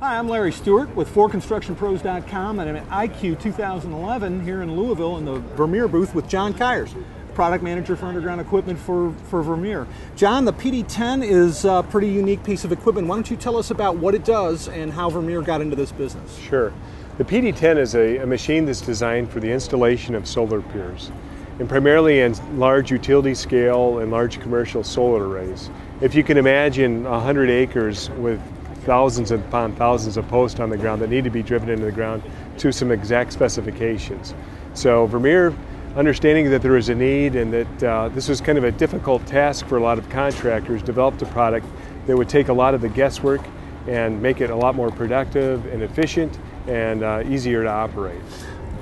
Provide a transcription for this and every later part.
Hi, I'm Larry Stewart with ForConstructionPros.com and I'm at ICUEE 2011 here in Louisville in the Vermeer booth with John Kyers, product manager for underground equipment for, for Vermeer. John, the PD10 is a pretty unique piece of equipment. Why don't you tell us about what it does and how Vermeer got into this business? Sure. The PD10 is a, a machine that's designed for the installation of solar piers and primarily in large utility scale and large commercial solar arrays. If you can imagine 100 acres with thousands upon thousands of posts on the ground that need to be driven into the ground to some exact specifications. So Vermeer, understanding that there was a need and that uh, this was kind of a difficult task for a lot of contractors, developed a product that would take a lot of the guesswork and make it a lot more productive and efficient and uh, easier to operate.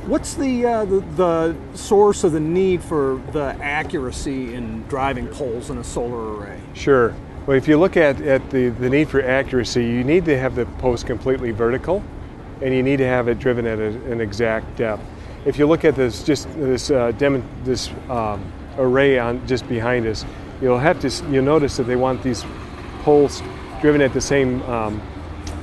What's the, uh, the, the source of the need for the accuracy in driving poles in a solar array? Sure. Well, if you look at, at the, the need for accuracy, you need to have the post completely vertical and you need to have it driven at a, an exact depth. If you look at this, just this, uh, this um, array on just behind us, you'll have to, you'll notice that they want these poles driven at the same, um,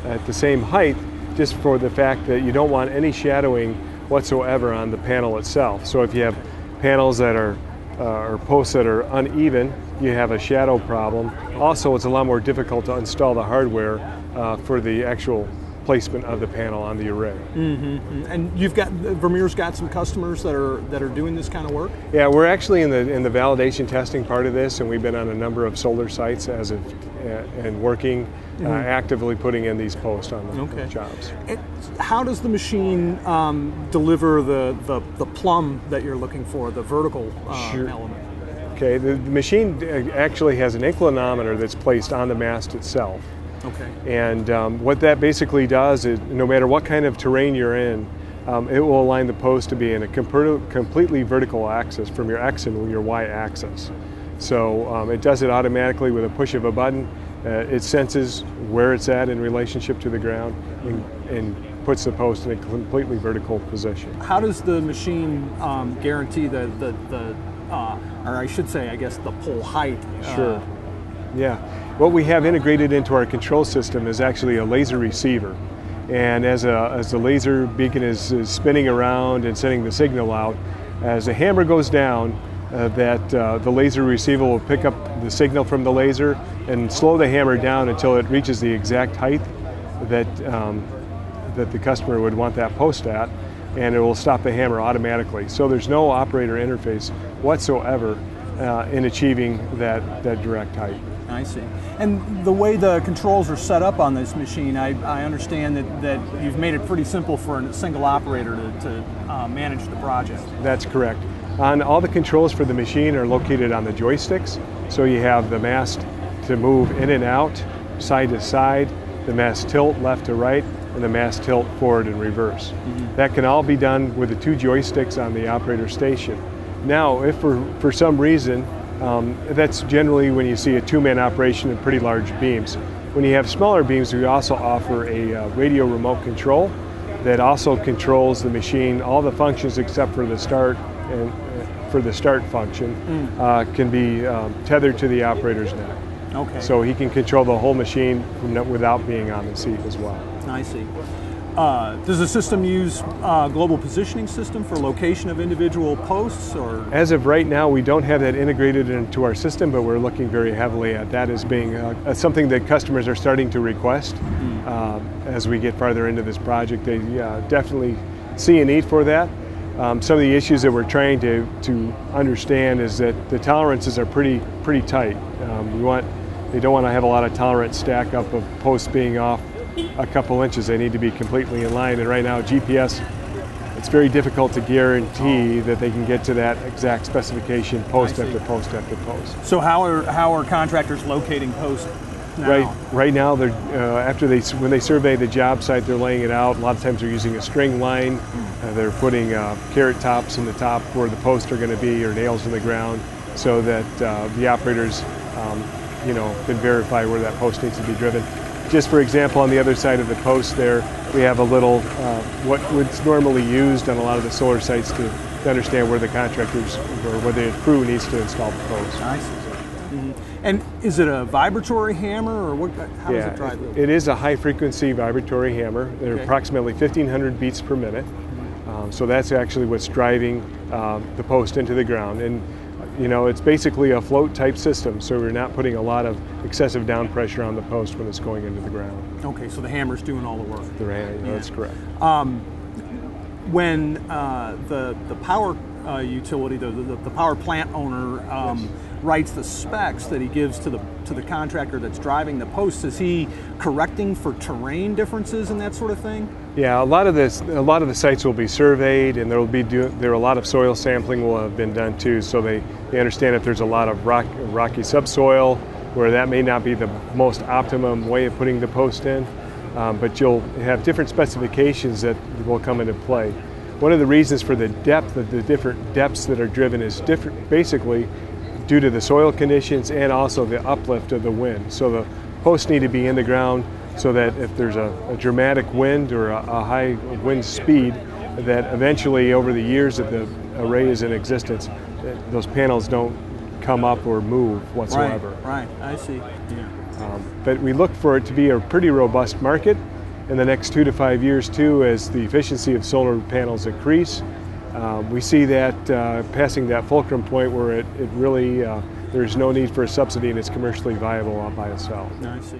at the same height just for the fact that you don't want any shadowing whatsoever on the panel itself. So if you have panels that are uh, or posts that are uneven, you have a shadow problem. Also, it's a lot more difficult to install the hardware uh, for the actual placement of the panel on the array. Mm-hmm. And you've got Vermeer's got some customers that are that are doing this kind of work. Yeah, we're actually in the in the validation testing part of this, and we've been on a number of solar sites as of uh, and working mm-hmm. uh, actively putting in these posts on the okay. jobs. And how does the machine um, deliver the, the the plumb that you're looking for, the vertical uh, sure. element? Okay, the, the machine uh, actually has an inclinometer that's placed on the mast itself. Okay. And um, what that basically does is, no matter what kind of terrain you're in, um, it will align the post to be in a completely vertical axis from your X and your Y axis. So um, it does it automatically with a push of a button. Uh, it senses where it's at in relationship to the ground and, and, puts the post in a completely vertical position. How does the machine um, guarantee the, the, the uh, or I should say, I guess, the pole height? Uh, sure. Yeah. What we have integrated into our control system is actually a laser receiver. And as, a, as the laser beacon is, is spinning around and sending the signal out, as the hammer goes down, uh, that uh, the laser receiver will pick up the signal from the laser and slow the hammer down until it reaches the exact height that, um, that the customer would want that post at, and it will stop the hammer automatically. So there's no operator interface whatsoever uh, in achieving that, that direct height. I see. And the way the controls are set up on this machine, I, I understand that, that you've made it pretty simple for a single operator to, to uh, manage the project. That's correct. On all the controls for the machine are located on the joysticks. So you have the mast to move in and out, side to side, the mast tilt left to right, and the mast tilt forward and reverse. Mm-hmm. That can all be done with the two joysticks on the operator station. Now, if for, for some reason um, that's generally when you see a two-man operation in pretty large beams. When you have smaller beams, we also offer a uh, radio remote control that also controls the machine. All the functions except for the start and uh, for the start function mm. uh, can be um, tethered to the operator's neck. Okay. So he can control the whole machine without being on the seat as well. I see. Uh, does the system use uh, global positioning system for location of individual posts or? As of right now, we don't have that integrated into our system, but we're looking very heavily at that as being uh, something that customers are starting to request mm. as we get farther into this project. They uh, definitely see a need for that. Um, some of the issues that we're trying to, to understand is that the tolerances are pretty pretty tight. Um, we want they don't want to have a lot of tolerance stack up of posts being off a couple inches. They need to be completely in line. And right now, GPS, it's very difficult to guarantee that they can get to that exact specification post after post after post. So how are how are contractors locating posts? Now? Right, right now, they're uh, after they when they survey the job site, they're laying it out. A lot of times, they're using a string line. Uh, they're putting uh, carrot tops in the top where the posts are going to be, or nails in the ground, so that uh, the operators, um, you know, can verify where that post needs to be driven. Just for example, on the other side of the post there, we have a little, uh, what what's normally used on a lot of the solar sites to, to understand where the contractors or where the crew needs to install the post. I see. Mm-hmm. And is it a vibratory hammer or what? How does it drive? it is a high frequency vibratory hammer. They're Okay. approximately 1500 beats per minute. Um, so that's actually what's driving um, the post into the ground. And you know, it's basically a float type system, so we're not putting a lot of excessive down pressure on the post when it's going into the ground. Okay, so the hammer's doing all the work. The ra- That's correct. when uh, the the power uh, utility, the, the the power plant owner um, writes the specs that he gives to the to the contractor that's driving the posts, is he correcting for terrain differences and that sort of thing? Yeah, a lot of this, a lot of the sites will be surveyed, and there will be do, there a lot of soil sampling will have been done too. So they, they understand if there's a lot of rock, rocky subsoil, where that may not be the most optimum way of putting the post in, um, but you'll have different specifications that will come into play. One of the reasons for the depth of the different depths that are driven is different, basically due to the soil conditions and also the uplift of the wind. So the posts need to be in the ground so that if there's a, a dramatic wind or a, a high wind speed, that eventually over the years that the array is in existence, those panels don't come up or move whatsoever. Right, right. I see. Yeah. Um, but we look for it to be a pretty robust market in the next two to five years too as the efficiency of solar panels increase. Um, we see that uh, passing that fulcrum point where it, it really, uh, there's no need for a subsidy and it's commercially viable all by itself. I see.